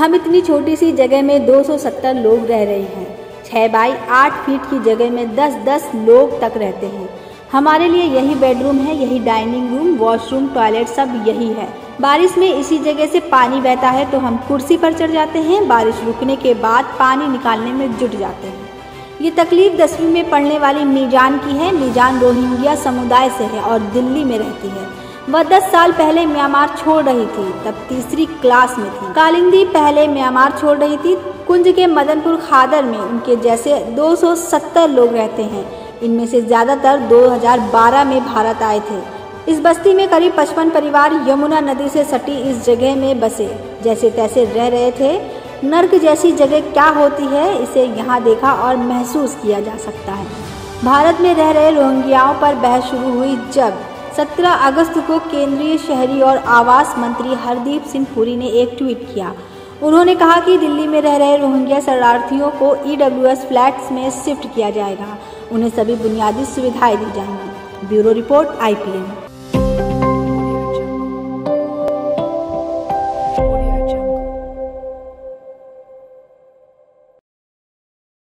हम इतनी छोटी सी जगह में 270 लोग रह रहे हैं। छह बाई आठ फीट की जगह में 10-10 लोग तक रहते हैं। हमारे लिए यही बेडरूम है, यही डाइनिंग रूम, वॉशरूम, टॉयलेट सब यही है। बारिश में इसी जगह से पानी बहता है तो हम कुर्सी पर चढ़ जाते हैं। बारिश रुकने के बाद पानी निकालने में जुट जाते हैं। ये तकलीफ़ दसवीं में पढ़ने वाली मीजान की है। मीजान रोहिंग्या समुदाय से है और दिल्ली में रहती है। वह दस साल पहले म्यांमार छोड़ रही थी, तब तीसरी क्लास में थी। कालिंदी पहले म्यांमार छोड़ रही थी। कुंज के मदनपुर खादर में उनके जैसे 270 लोग रहते हैं। इनमें से ज़्यादातर 2012 में भारत आए थे। इस बस्ती में करीब पचपन परिवार यमुना नदी से सटी इस जगह में बसे। जैसे तैसे रह रहे थे। नर्क जैसी जगह क्या होती है, इसे यहाँ देखा और महसूस किया जा सकता है। भारत में रह रहे रोहिंग्याओं पर बहस शुरू हुई जब 17 अगस्त को केंद्रीय शहरी और आवास मंत्री हरदीप सिंह पुरी ने एक ट्वीट किया। उन्होंने कहा कि दिल्ली में रह रहे रोहिंग्या शरणार्थियों को ईडब्ल्यूएस फ्लैट्स में शिफ्ट किया जाएगा। उन्हें सभी बुनियादी सुविधाएँ दी जाएँगी। Bureau report IPM